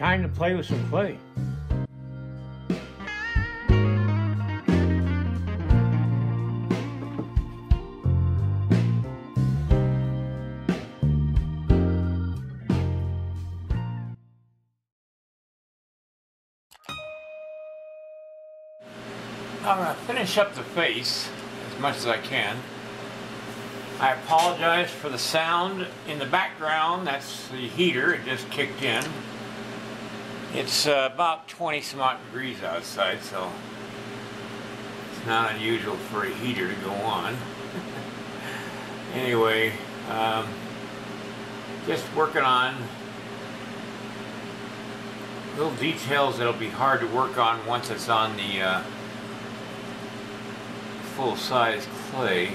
time to play with some clay. I'm going to finish up the face as much as I can. I apologize for the sound in the background. That's the heater. It just kicked in. It's uh, about 20 some odd degrees outside, so it's not unusual for a heater to go on. anyway, um, just working on little details that'll be hard to work on once it's on the uh, full-size clay.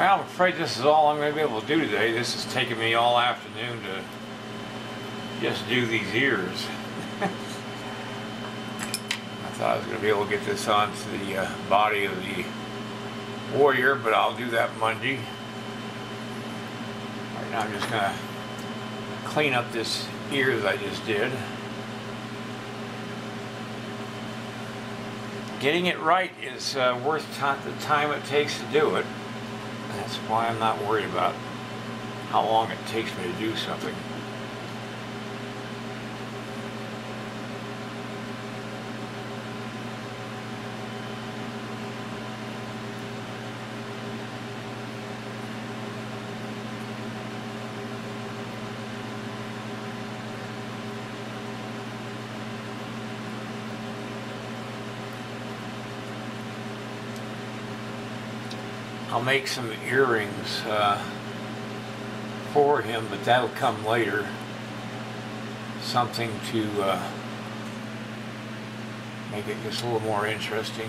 Well, I'm afraid this is all I'm going to be able to do today. This is taking me all afternoon to just do these ears. I thought I was going to be able to get this onto the uh, body of the Warrior, but I'll do that Monday. Right now I'm just going to clean up this ear that I just did. Getting it right is uh, worth the time it takes to do it. That's why I'm not worried about how long it takes me to do something. I'll make some earrings uh, for him, but that'll come later. Something to uh, make it just a little more interesting.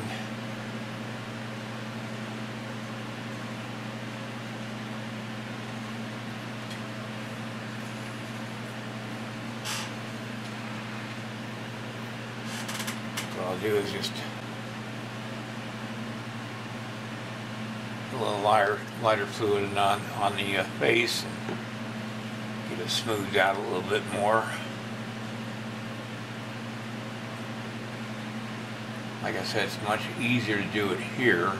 What I'll do is just little lighter, lighter fluid on, on the uh, face and get it smoothed out a little bit more. Like I said, it's much easier to do it here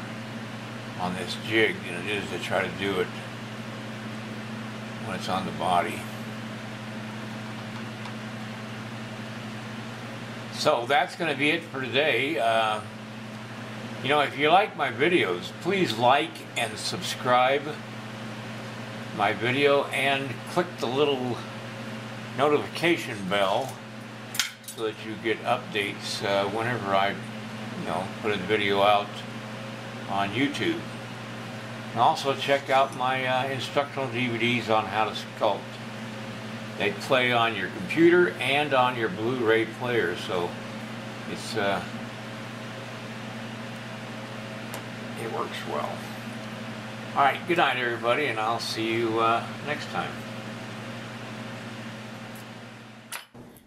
on this jig than it is to try to do it when it's on the body. So that's going to be it for today. Uh, you know, if you like my videos, please like and subscribe my video and click the little notification bell so that you get updates uh, whenever I, you know, put a video out on YouTube. And also check out my uh, instructional DVDs on how to sculpt. They play on your computer and on your Blu-ray player, so it's uh, it works well. All right, good night, everybody, and I'll see you uh, next time.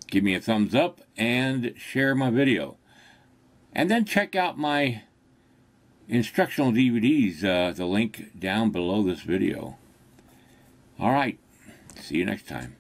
Give me a thumbs up and share my video. And then check out my instructional DVDs, uh, the link down below this video. All right, see you next time.